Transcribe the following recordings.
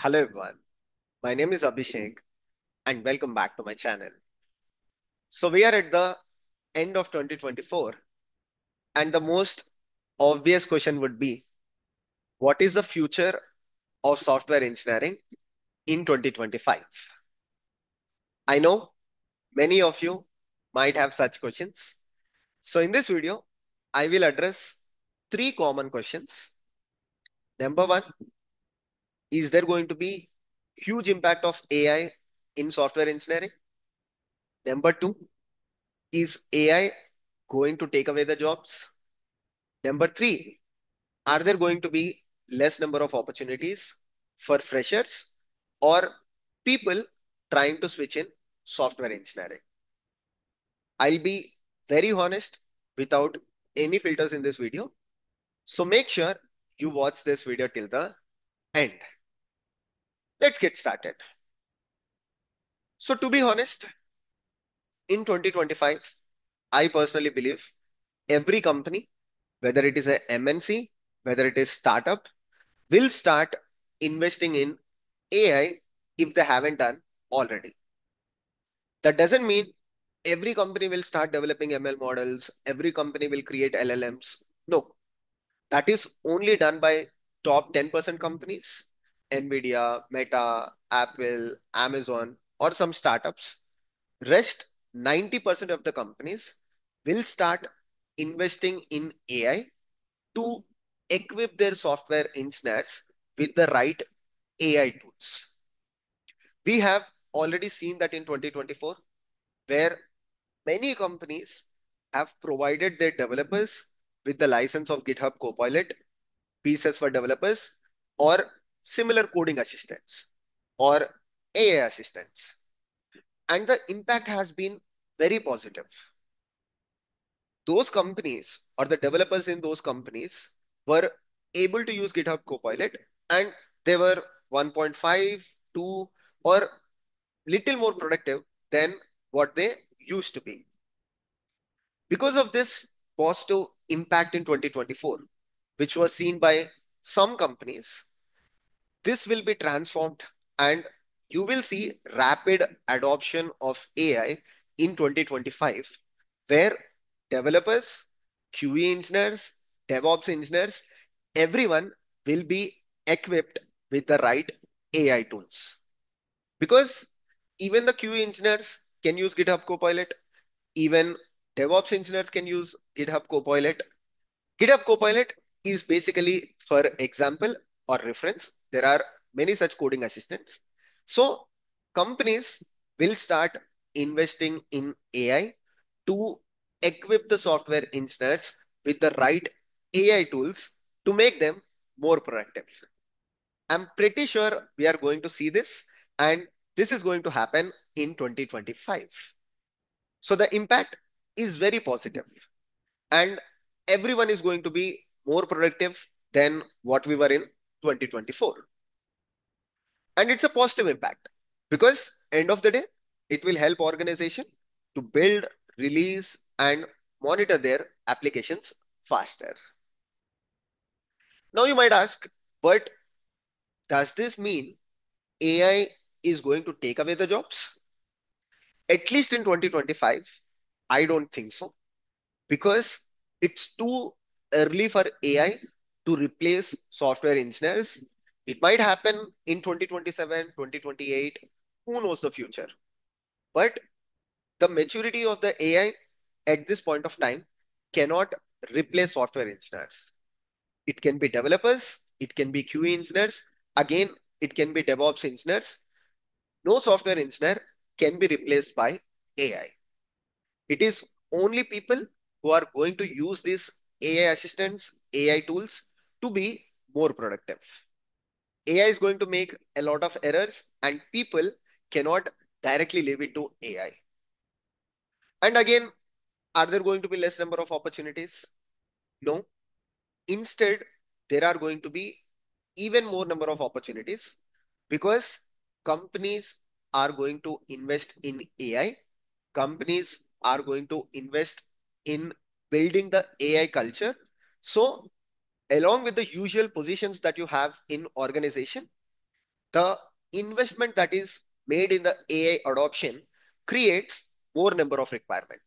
Hello everyone, my name is Abhishek and welcome back to my channel. So we are at the end of 2024 and the most obvious question would be, what is the future of software engineering in 2025? I know many of you might have such questions. So in this video, I will address three common questions. Number one, is there going to be huge impact of AI in software engineering? Number two, is AI going to take away the jobs? Number three, are there going to be less number of opportunities for freshers or people trying to switch in software engineering? I'll be very honest without any filters in this video. So make sure you watch this video till the end. Let's get started. So to be honest, in 2025, I personally believe every company, whether it is a MNC, whether it is startup, will start investing in AI if they haven't done already. That doesn't mean every company will start developing ML models, every company will create LLMs. No, that is only done by top 10% companies, NVIDIA, Meta, Apple, Amazon, or some startups. Rest 90% of the companies will start investing in AI to equip their software engineers with the right AI tools. We have already seen that in 2024, where many companies have provided their developers with the license of GitHub Copilot, pieces for developers, or similar coding assistants or AI assistants. And the impact has been very positive. Those companies or the developers in those companies were able to use GitHub Copilot and they were 1.5, 2, or little more productive than what they used to be. Because of this positive impact in 2024, which was seen by some companies, this will be transformed and you will see rapid adoption of AI in 2025, where developers, QE engineers, DevOps engineers, everyone will be equipped with the right AI tools. Because even the QE engineers can use GitHub Copilot, even DevOps engineers can use GitHub Copilot. GitHub Copilot is basically, for example or reference, there are many such coding assistants. So companies will start investing in AI to equip the software engineers with the right AI tools to make them more productive. I'm pretty sure we are going to see this and this is going to happen in 2025. So the impact is very positive and everyone is going to be more productive than what we were in 2024. And it's a positive impact because end of the day, it will help organization to build, release, and monitor their applications faster. Now you might ask, but does this mean AI is going to take away the jobs? At least in 2025, I don't think so because it's too early for AI to replace software engineers it might happen in 2027, 2028, who knows the future. But the maturity of the AI at this point of time cannot replace software engineers. It can be developers, it can be QA engineers, again, it can be DevOps engineers. No software engineer can be replaced by AI. It is only people who are going to use these AI assistants, AI tools to be more productive. AI is going to make a lot of errors and people cannot directly leave it to AI. And again, are there going to be less number of opportunities? No. Instead, there are going to be even more number of opportunities because companies are going to invest in AI. Companies are going to invest in building the AI culture. So along with the usual positions that you have in organization, the investment that is made in the AI adoption creates more number of requirement.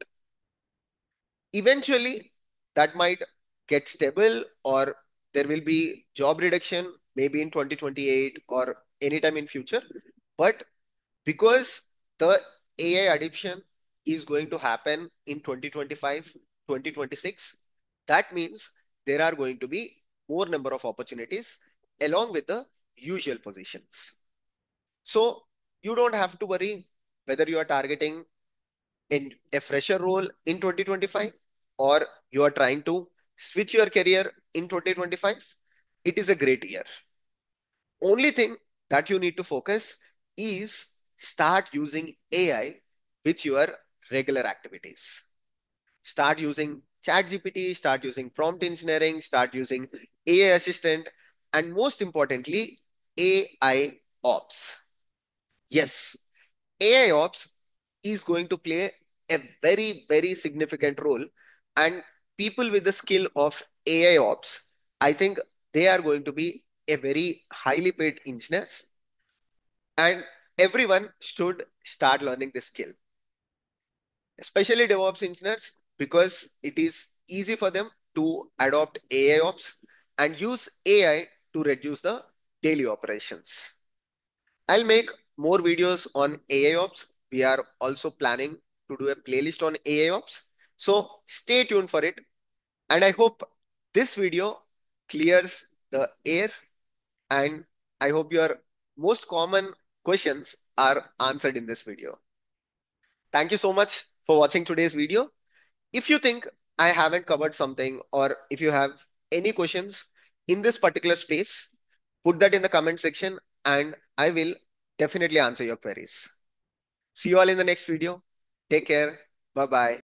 Eventually, that might get stable or there will be job reduction maybe in 2028 or anytime in future. But because the AI adoption is going to happen in 2025, 2026, that means there are going to be more number of opportunities along with the usual positions. So you don't have to worry whether you are targeting in a fresher role in 2025 or you are trying to switch your career in 2025. It is a great year. Only thing that you need to focus is start using AI with your regular activities. Start using ChatGPT, start using prompt engineering, start using AI assistant, and most importantly, AI ops. Yes, AI ops is going to play a very, very significant role. And people with the skill of AI ops, I think they are going to be a very highly paid engineers. And everyone should start learning this skill, especially DevOps engineers, because it is easy for them to adopt AI ops and use AI to reduce the daily operations. I'll make more videos on AI ops. We are also planning to do a playlist on AI ops. So stay tuned for it. And I hope this video clears the air and I hope your most common questions are answered in this video. Thank you so much for watching today's video. If you think I haven't covered something or if you have any questions in this particular space, put that in the comment section and I will definitely answer your queries. See you all in the next video. Take care. Bye bye.